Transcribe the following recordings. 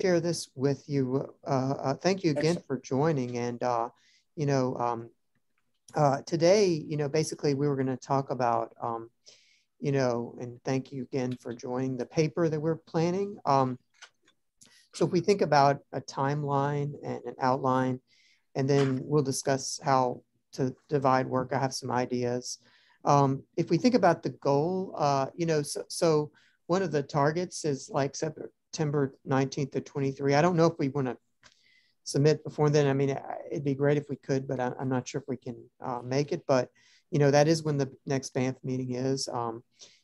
share this with you. Uh, uh, thank you again for joining. And, uh, you know, um, uh, today, you know, basically we were going to talk about, um, you know, and thank you again for joining the paper that we're planning. Um, so if we think about a timeline and an outline, and then we'll discuss how to divide work, I have some ideas. Um, if we think about the goal, uh, you know, so, so one of the targets is like September 19th to 23. I don't know if we want to submit before then. I mean, it'd be great if we could, but I'm not sure if we can uh, make it. But you know, that is when the next Banff meeting is. Um,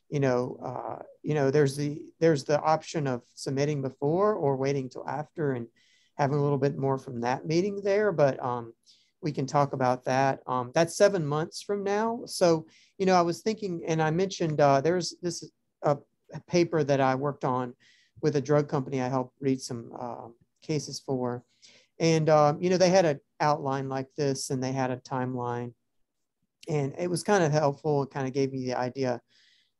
you know, uh, you know, there's the there's the option of submitting before or waiting till after and having a little bit more from that meeting there. But um, we can talk about that. Um, that's seven months from now. So, you know, I was thinking, and I mentioned uh, there's this uh, paper that I worked on with a drug company I helped read some uh, cases for. And, um, you know, they had an outline like this and they had a timeline. And it was kind of helpful. It kind of gave me the idea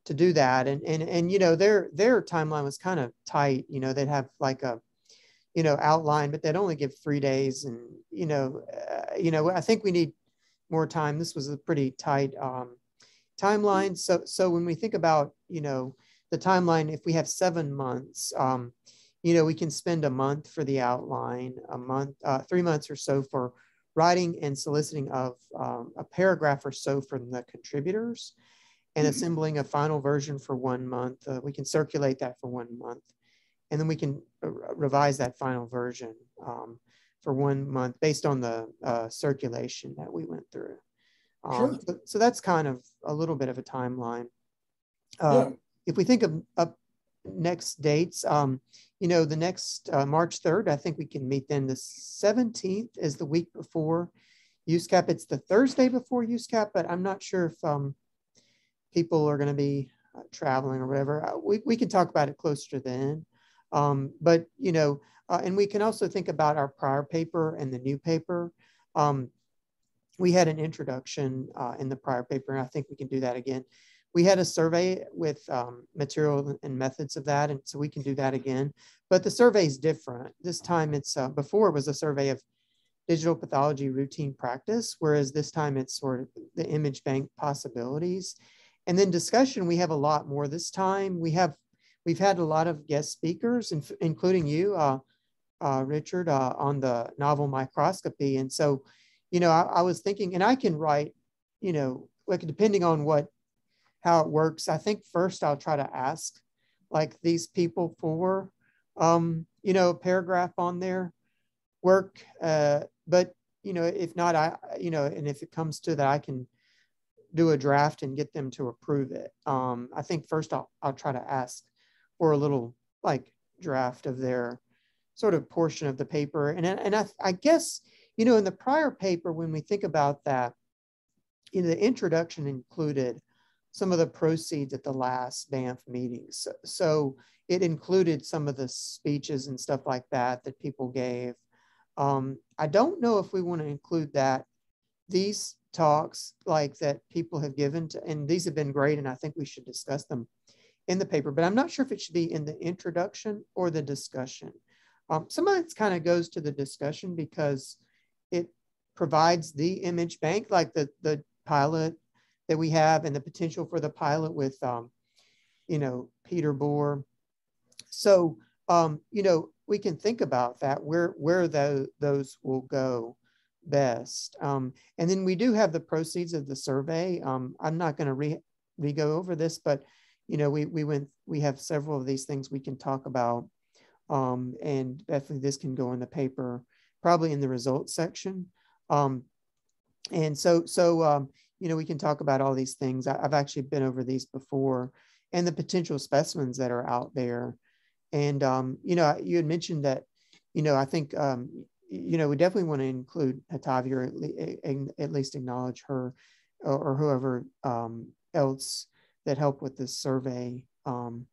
to do that. And, and, and you know, their, their timeline was kind of tight. You know, they'd have like a, you know, outline, but they'd only give three days. And, you know, uh, you know, I think we need more time. This was a pretty tight um, timeline. So, so when we think about, you know, the timeline, if we have seven months, um, you know, we can spend a month for the outline, a month, uh, three months or so for writing and soliciting of um, a paragraph or so from the contributors and mm-hmm. assembling a final version for one month. Uh, we can circulate that for one month and then we can uh, revise that final version um, for one month based on the uh, circulation that we went through. Um, sure. so, so, that's kind of a little bit of a timeline. Uh, yeah if we think of, of next dates, um, you know, the next uh, March 3rd, I think we can meet then. The 17th is the week before USCAP. It's the Thursday before USCAP, but I'm not sure if um, people are going to be uh, traveling or whatever. Uh, we, we can talk about it closer then. Um, but, you know, uh, and we can also think about our prior paper and the new paper. Um, we had an introduction uh, in the prior paper, and I think we can do that again we had a survey with um, material and methods of that, and so we can do that again. But the survey is different. This time it's, uh, before it was a survey of digital pathology routine practice, whereas this time it's sort of the image bank possibilities. And then discussion, we have a lot more this time. We have, we've had a lot of guest speakers, including you, uh, uh, Richard, uh, on the novel microscopy. And so, you know, I, I was thinking, and I can write, you know, like depending on what how it works. I think first I'll try to ask like these people for, um, you know, a paragraph on their work. Uh, but, you know, if not, I, you know, and if it comes to that, I can do a draft and get them to approve it. Um, I think first I'll, I'll try to ask for a little like draft of their sort of portion of the paper. And, and I, I guess, you know, in the prior paper, when we think about that, in the introduction included some of the proceeds at the last Banff meetings. So, so, it included some of the speeches and stuff like that that people gave. Um, I don't know if we want to include that. These talks like that people have given to, and these have been great, and I think we should discuss them in the paper, but I'm not sure if it should be in the introduction or the discussion. Um, some of it kind of goes to the discussion because it provides the image bank, like the, the pilot that we have and the potential for the pilot with, um, you know, Peter Boor. So, um, you know, we can think about that, where, where the, those will go best. Um, and then we do have the proceeds of the survey. Um, I'm not going to re, re go over this, but, you know, we, we went, we have several of these things we can talk about. Um, and definitely this can go in the paper, probably in the results section. Um, and so, so um, you know, we can talk about all these things. I, have actually been over these before and the potential specimens that are out there. And, um, you know, you had mentioned that, you know, I think, um, you know, we definitely want to include Hatavia or at, at least acknowledge her or, or whoever um, else that helped with this survey. Um,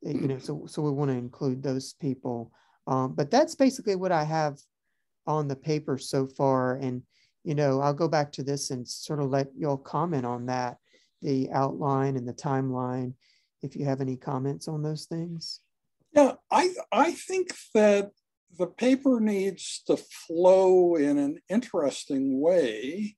you know, so, so we want to include those people. Um, but that's basically what I have on the paper so far. And, you know, I'll go back to this and sort of let y'all comment on that, the outline and the timeline, if you have any comments on those things. Yeah, I I think that the paper needs to flow in an interesting way.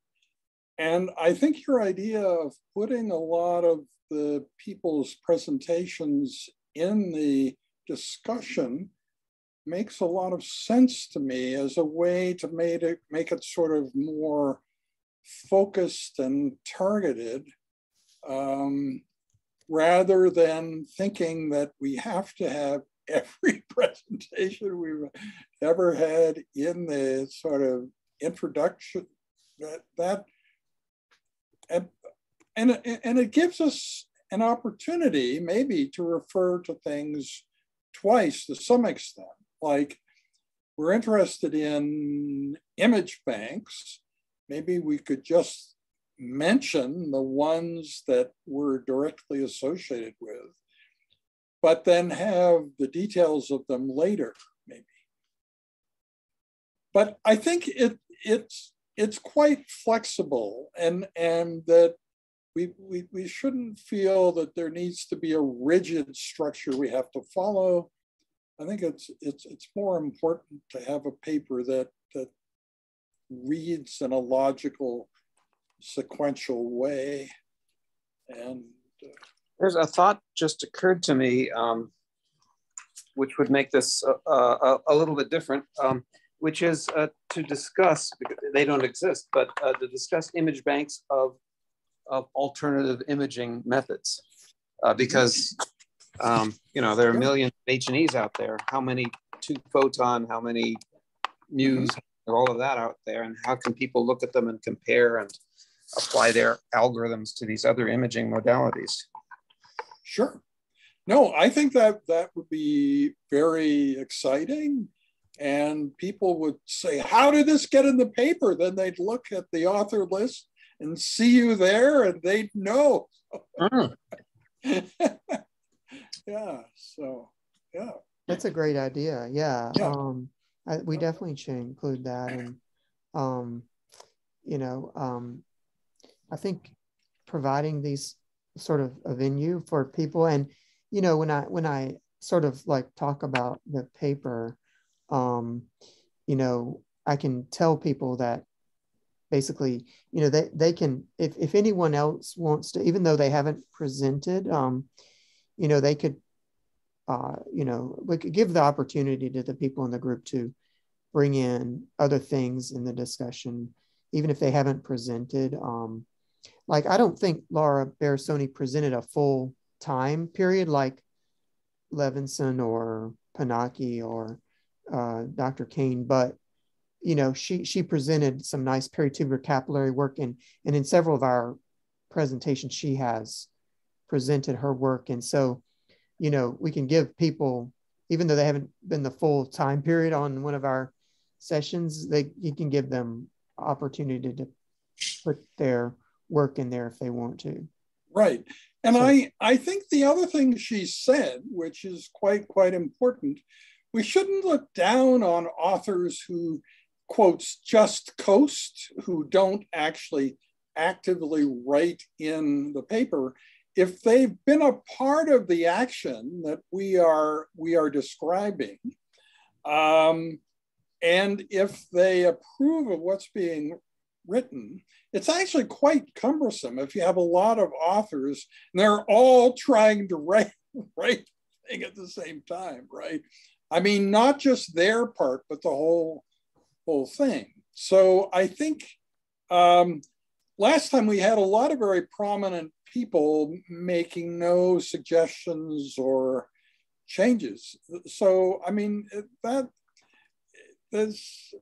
And I think your idea of putting a lot of the people's presentations in the discussion makes a lot of sense to me as a way to make it, make it sort of more focused and targeted um, rather than thinking that we have to have every presentation we've ever had in the sort of introduction that that and and, and it gives us an opportunity maybe to refer to things twice to some extent like we're interested in image banks maybe we could just mention the ones that we're directly associated with but then have the details of them later, maybe. But I think it it's it's quite flexible and and that we, we, we shouldn't feel that there needs to be a rigid structure we have to follow. I think it's it's it's more important to have a paper that that reads in a logical, sequential way, and uh, there's a thought just occurred to me, um, which would make this uh, uh, a little bit different, um, which is uh, to discuss, they don't exist, but uh, to discuss image banks of, of alternative imaging methods. Uh, because, um, you know, there are millions of H&Es out there. How many two photon, how many Muse, all of that out there, and how can people look at them and compare and apply their algorithms to these other imaging modalities? Sure. No, I think that that would be very exciting. And people would say, How did this get in the paper? Then they'd look at the author list and see you there and they'd know. Mm. yeah. So, yeah. That's a great idea. Yeah. yeah. Um, I, we definitely should include that. And, um, you know, um, I think providing these sort of a venue for people and you know when i when i sort of like talk about the paper um you know i can tell people that basically you know they, they can if, if anyone else wants to even though they haven't presented um you know they could uh you know we could give the opportunity to the people in the group to bring in other things in the discussion even if they haven't presented um like I don't think Laura Barisoni presented a full time period like Levenson or Pinocchi or uh, Dr. Kane, but you know she she presented some nice peritubular capillary work and and in several of our presentations she has presented her work and so you know we can give people even though they haven't been the full time period on one of our sessions they you can give them opportunity to put their work in there if they want to. Right. And so, I, I think the other thing she said, which is quite, quite important, we shouldn't look down on authors who, quotes, just coast, who don't actually actively write in the paper. If they've been a part of the action that we are, we are describing, um, and if they approve of what's being written, it's actually quite cumbersome if you have a lot of authors and they're all trying to write write thing at the same time, right? I mean, not just their part, but the whole whole thing. So I think um, last time we had a lot of very prominent people making no suggestions or changes. So I mean that there's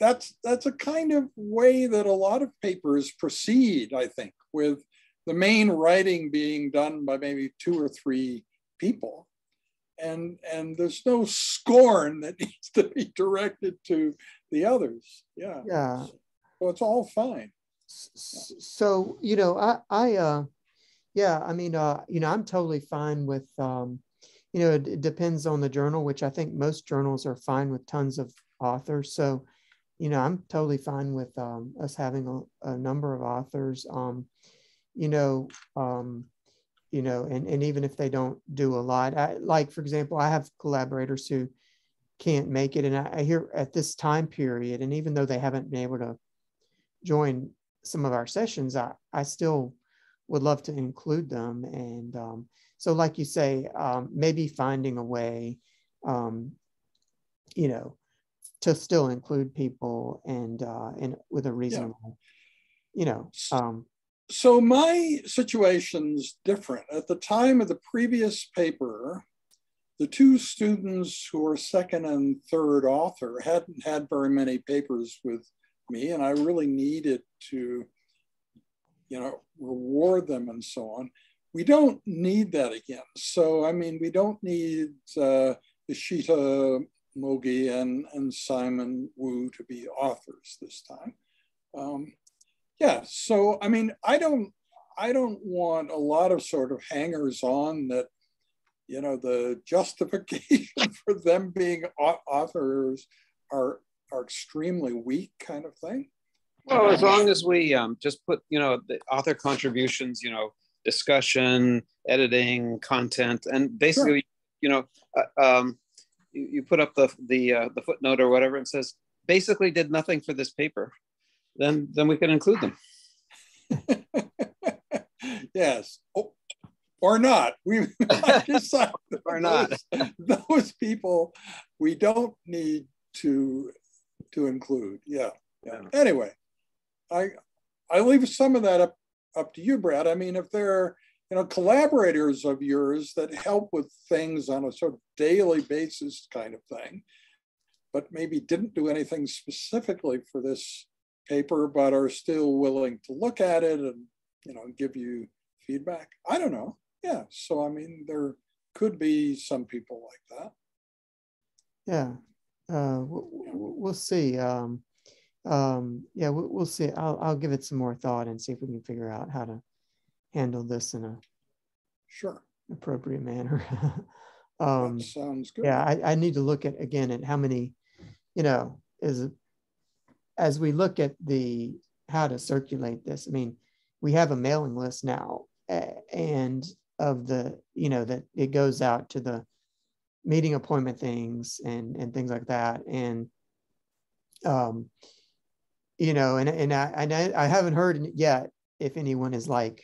that's that's a kind of way that a lot of papers proceed i think with the main writing being done by maybe two or three people. And and there's no scorn that needs to be directed to the others. Yeah. Yeah. So it's all fine so you know i i uh yeah i mean uh you know i'm totally fine with um you know it, it depends on the journal which i think most journals are fine with tons of authors so you know, I'm totally fine with um, us having a, a, number of authors. Um, you know, um, you know, and and even if they don't do a lot, I, like for example, I have collaborators who can't make it. And I, I hear at this time period, and even though they haven't been able to join some of our sessions, I, I still would love to include them. And um, so, like you say, um, maybe finding a way, um, you know, to still include people and uh, and with a reasonable, yeah. you know. Um, so my situation's different. At the time of the previous paper, the two students who were second and third author hadn't had very many papers with me, and I really needed to, you know, reward them and so on. We don't need that again. So, I mean, we don't need uh, Ishita Mogi and, and Simon Wu to be authors this time. Um, yeah, so I mean, I don't, I don't want a lot of sort of hangers on that you know, the justification for them being authors are are extremely weak, kind of thing. Well, as long as we um, just put, you know, the author contributions, you know, discussion, editing, content, and basically, sure. you know, uh, um, you, you, put up the the uh, the footnote or whatever and says basically did nothing for this paper, then then we can include them. yes. Oh, or not. We decided or not. Those, those, people we don't need to to include. Yeah. yeah. Anyway, I I leave some of that up up to you, Brad. I mean, if there are you know collaborators of yours that help with things on a sort of daily basis kind of thing, but maybe didn't do anything specifically for this paper, but are still willing to look at it and you know give you feedback. I don't know yeah, so I mean, there could be some people like that. Yeah, uh, we'll, we'll see. Um, um, yeah, we'll, we'll see. I'll, I'll give it some more thought and see if we can figure out how to handle this in a sure appropriate manner. um, that sounds good. Yeah, I, I need to look at again at how many, you know, is as we look at the how to circulate this. I mean, we have a mailing list now, and of the you know that it goes out to the meeting appointment things and and things like that. And um you know and and I and I, I haven't heard yet if anyone is like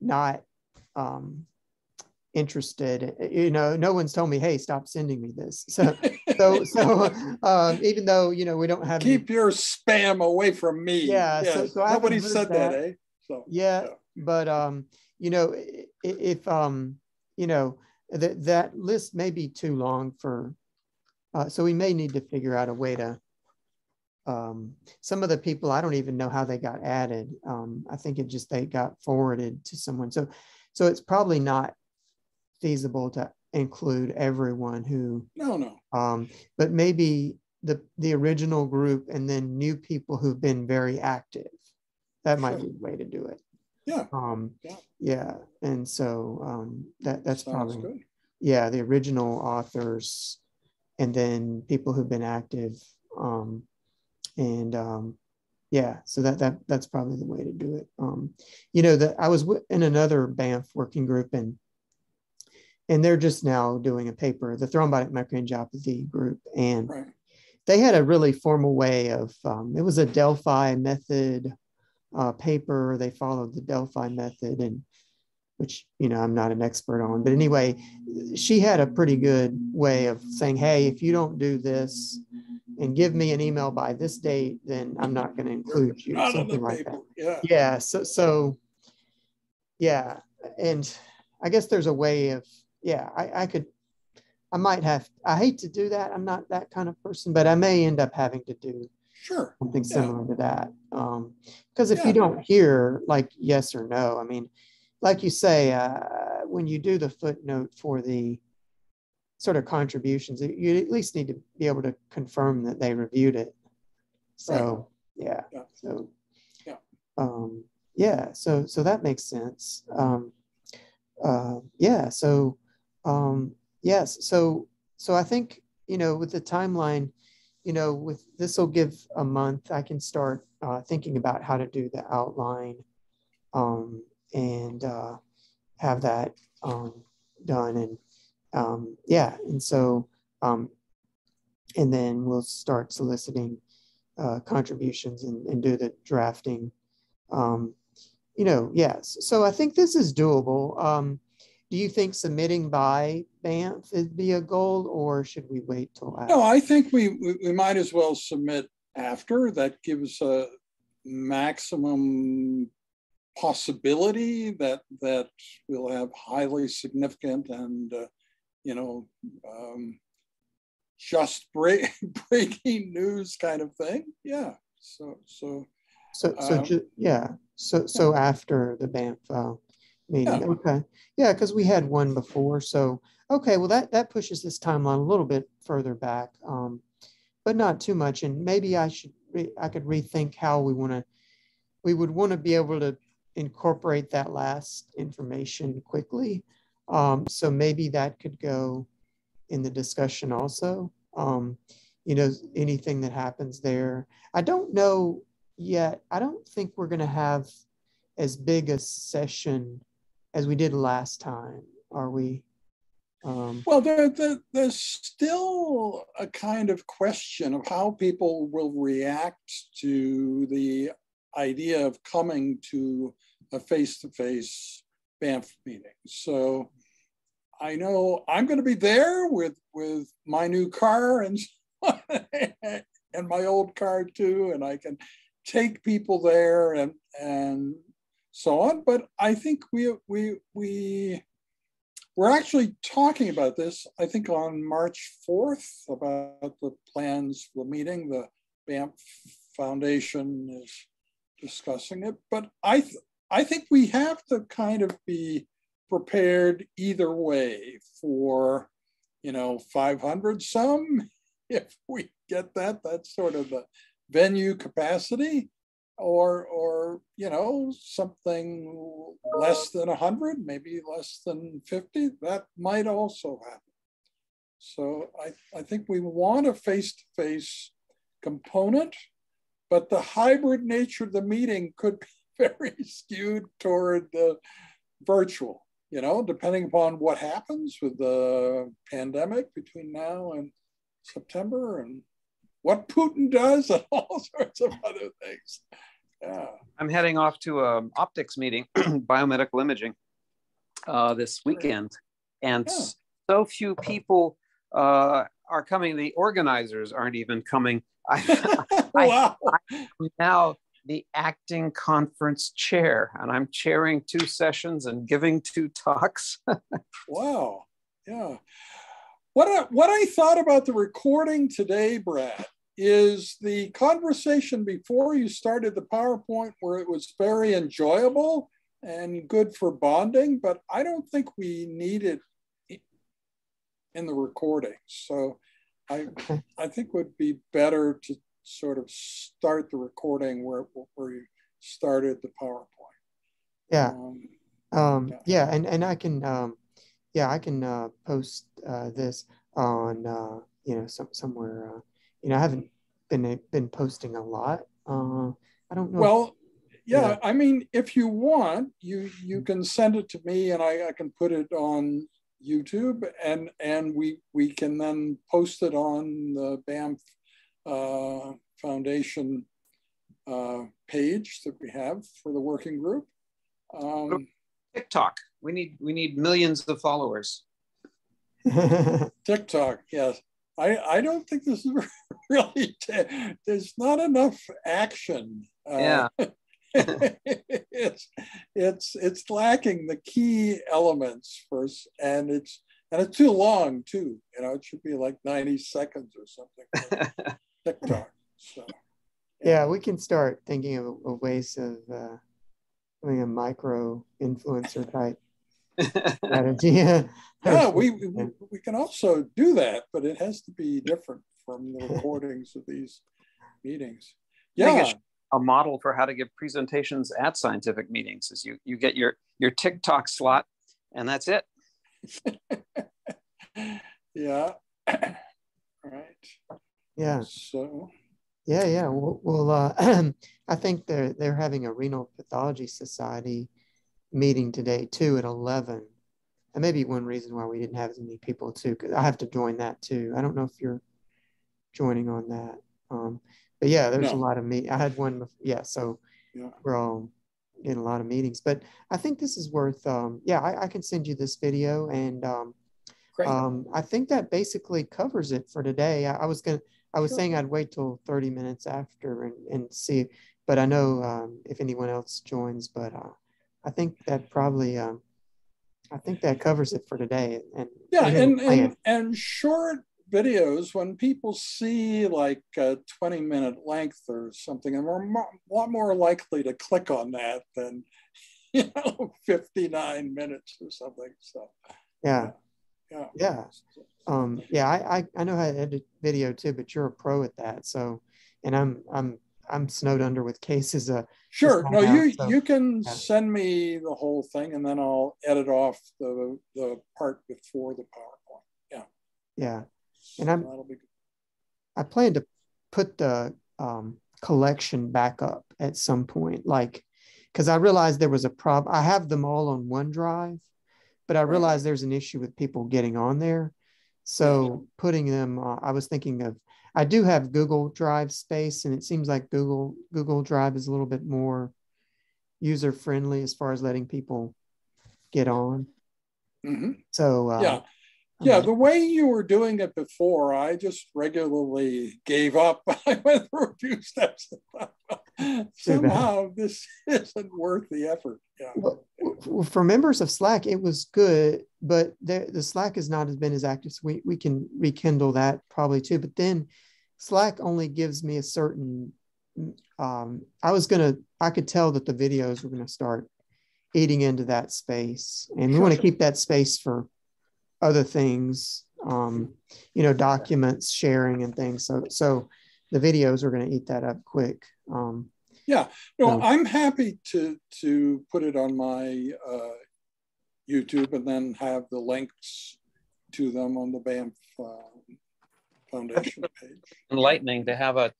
not um interested. You know no one's told me hey stop sending me this. So so so um even though you know we don't have keep any, your spam away from me. Yeah, yeah. so, so nobody said that, that eh? So yeah, yeah. but um you know, if, um, you know, that that list may be too long for, uh, so we may need to figure out a way to, um, some of the people, I don't even know how they got added. Um, I think it just, they got forwarded to someone. So, so it's probably not feasible to include everyone who, no, no. Um, but maybe the, the original group and then new people who've been very active. That might be the way to do it. Yeah. Um, yeah. yeah. And so um, that that's Sounds probably good. yeah the original authors, and then people who've been active, um, and um, yeah. So that that that's probably the way to do it. Um, you know that I was in another Banff working group and. And they're just now doing a paper, the thrombotic microangiopathy group, and right. they had a really formal way of. Um, it was a Delphi method uh, paper. They followed the Delphi method, and which you know I'm not an expert on. But anyway, she had a pretty good way of saying, "Hey, if you don't do this and give me an email by this date, then I'm not going to include you." Not something like paper. that. Yeah. Yeah. So so yeah, and I guess there's a way of yeah. I, I could. I might have. I hate to do that. I'm not that kind of person, but I may end up having to do Sure. Something similar yeah. to that. Because um, if yeah. you don't hear like yes or no, I mean, like you say, uh, when you do the footnote for the sort of contributions, you at least need to be able to confirm that they reviewed it. So right. yeah. yeah. So yeah. Um, yeah. So so that makes sense. Um, uh, yeah. So um, yes. So so I think you know with the timeline you know, with this will give a month, I can start uh, thinking about how to do the outline um, and uh, have that um, done. And um, yeah, and so um, and then we'll start soliciting uh, contributions and, and, do the drafting. Um, you know, yes. So I think this is doable. Do you think submitting by Banff would be a goal, or should we wait till after? No, I think we, we, we might as well submit after. That gives a maximum possibility that that we'll have highly significant and uh, you know um, just break, breaking news kind of thing. Yeah. So so so so um, ju- yeah. So so yeah. after the Banff uh, meeting, yeah. okay, yeah, because we had one before. So okay, well that that pushes this timeline a little bit further back, um, but not too much. And maybe I should re- I could rethink how we want to. We would want to be able to incorporate that last information quickly. Um, so maybe that could go in the discussion also. Um, you know, anything that happens there. I don't know yet. I don't think we're going to have as big a session as we did last time. Are we? Um, well, there, there, there's still a kind of question of how people will react to the idea of coming to a face-to-face Banff meeting. So I know I'm going to be there with with my new car and and my old car too, and I can take people there and and so on. But I think we we we we're actually talking about this. I think on March 4th about the plans for the meeting. The Banff Foundation is discussing it, but I th- I think we have to kind of be prepared either way for, you know, 500 some. If we get that, that's sort of the venue capacity or or you know something less than 100 maybe less than 50 that might also happen. So i, I think we want a face-to-face component but the hybrid nature of the meeting could be very skewed toward the virtual you know, depending upon what happens with the pandemic between now and September and what Putin does and all sorts of other things. Yeah. I'm heading off to an optics meeting, biomedical imaging, uh, this weekend. And yeah. so few people uh, are coming. The organizers aren't even coming. I, wow. I, I, now the acting conference chair, and I'm chairing two sessions and giving two talks. wow. Yeah. What I, what I thought about the recording today, Brad, is the conversation before you started the PowerPoint where it was very enjoyable and good for bonding, but I don't think we need it in the recording. So I, I think would be better to sort of start the recording where, where you started the PowerPoint. Yeah. Um, um, yeah. yeah. and, and I can, um, yeah, I can uh, post uh, this on, uh, you know, some, somewhere, uh, you know, I haven't been, been posting a lot. Uh, I don't know. Well, yeah, yeah, I mean, if you want, you, you can send it to me and I, I can put it on YouTube and, and we, we can then post it on the Banff uh, foundation uh, page that we have for the working group. Um, TikTok. We need we need millions of followers. TikTok, yes. I, I don't think this is really there's not enough action. Uh, yeah. it's it's it's lacking the key elements first and it's and it's too long too. You know, it should be like 90 seconds or something. TikTok. So, yeah. yeah. we can start thinking of, of ways of uh, doing a micro influencer type strategy. yeah, we, we, we can also do that, but it has to be different from the recordings of these meetings. Yeah. A model for how to give presentations at scientific meetings is you you get your your TikTok slot and that's it. yeah. right. Yeah. So. Yeah, yeah. Well, well uh, I think they're they're having a renal pathology society meeting today too at eleven. And maybe one reason why we didn't have as many people too, because I have to join that too. I don't know if you're joining on that. Um, but yeah, there's no. a lot of me. I had one. Yeah, so yeah. we're all in a lot of meetings. But I think this is worth. Um, yeah, I, I, can send you this video, and um, um, I think that basically covers it for today. I, I was gonna. I was sure. saying I'd wait till 30 minutes after and, and see, but I know um, if anyone else joins. But uh, I think that probably. Um, I think that covers it for today. And yeah, and, and, and short videos, when people see like a 20 minute length or something, they're a lot more likely to click on that than, you know, 59 minutes or something. So, yeah. Yeah. Yeah. Um, yeah, I, I, I know how to edit video too, but you're a pro at that. So, and I'm, I'm, I'm snowed under with cases. Uh, sure. No, you, so, you can yeah. send me the whole thing and then I'll edit off the, the part before the PowerPoint. Yeah. Yeah and I'm I plan to put the um, collection back up at some point, like because I realized there was a problem. I have them all on OneDrive, but I realized there's an issue with people getting on there. So putting them, uh, I was thinking of. I do have Google Drive space, and it seems like Google Google Drive is a little bit more user friendly as far as letting people get on. Mm-hmm. So uh, yeah, yeah, the way you were doing it before, I just regularly gave up. I went through a few steps. Somehow, this isn't worth the effort. Yeah. Well, for members of Slack, it was good, but the, the Slack has not been as active. So we, we can rekindle that probably too. But then Slack only gives me a certain. Um, I was gonna. I could tell that the videos were gonna start eating into that space, and we want to keep that space for other things, um, you know, documents sharing and things. So, so the videos are going to eat that up quick. Um, yeah, no, so. I'm happy to to put it on my uh, YouTube and then have the links to them on the Banff uh, Foundation page. Enlightening to have a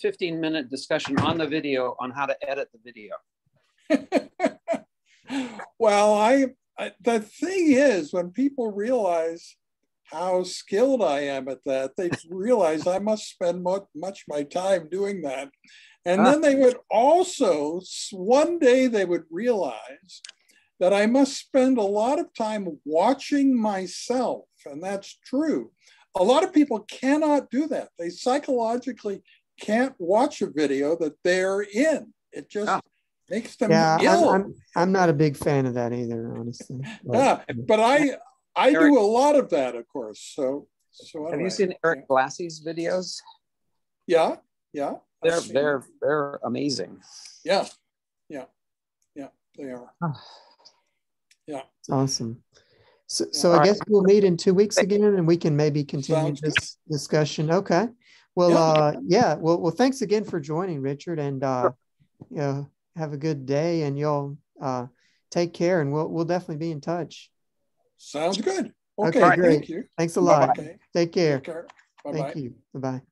15 minute discussion on the video on how to edit the video. well, I I, the thing is, when people realize how skilled I am at that, they realize I must spend much, much my time doing that. And ah. then they would also, one day, they would realize that I must spend a lot of time watching myself. And that's true. A lot of people cannot do that. They psychologically can't watch a video that they're in. It just, makes them yeah, ill. I'm, I'm, I'm, not a big fan of that either, honestly. But, yeah, but I I Eric, do a lot of that, of course. So so anyway. have you seen Eric Glassy's videos? Yeah, yeah. They're they're they're amazing. Yeah, yeah, yeah. They are. yeah. It's awesome. So, so I guess we'll meet in two weeks again, and we can maybe continue Sounds this good. discussion. Okay. Well, yeah. uh, yeah. Well, well, thanks again for joining, Richard, and uh, you know, have a good day and you'll uh, take care and we'll, we'll definitely be in touch. Sounds good. Okay, okay great. Thank you. Thanks a lot. Take care. Take care. Thank you. Bye-bye.